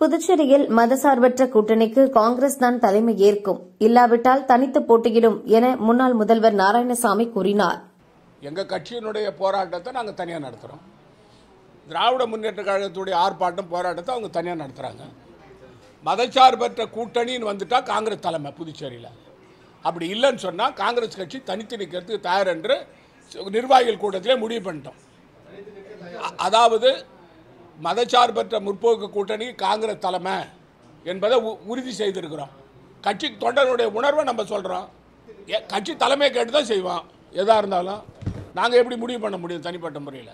புதுச்சேரியில் மதசார்பற்ற கூட்டணிக்கு காங்கிரஸ் தான் தலைமை ஏற்கும் இல்லாவிட்டால் தனித்து போட்டியிடும் என முன்னாள் முதல்வர் நாராயணசாமி கூறினார். எங்கள் கட்சியினுடைய போராட்டத்தை நாங்கள் தனியாக நடத்துகிறோம் திராவிட முன்னேற்ற கழகத்துடைய ஆர்ப்பாட்டம் போராட்டத்தை அவங்க தனியாக நடத்துகிறாங்க மதச்சார்பற்ற கூட்டணின்னு வந்துட்டா காங்கிரஸ் தலைமை புதுச்சேரியில். அப்படி இல்லைன்னு சொன்னால் காங்கிரஸ் கட்சி தனித்து நிற்கிறதுக்கு தயார் என்று நிர்வாகிகள் கூட்டத்திலே முடிவு பண்ணிட்டோம். அதாவது மதச்சார்பற்ற முற்போக்கு கூட்டணி காங்கிரஸ் தலைமை என்பதை உ- உறுதி செய்திருக்கிறோம். கட்சி தொண்டனுடைய உணர்வை நம்ம சொல்கிறோம் கட்சி தலைமையை கேட்டு தான் செய்வோம். எதாக இருந்தாலும். நாங்கள் எப்படி முடிவு பண்ண முடியும் தனிப்பட்ட முறையில்?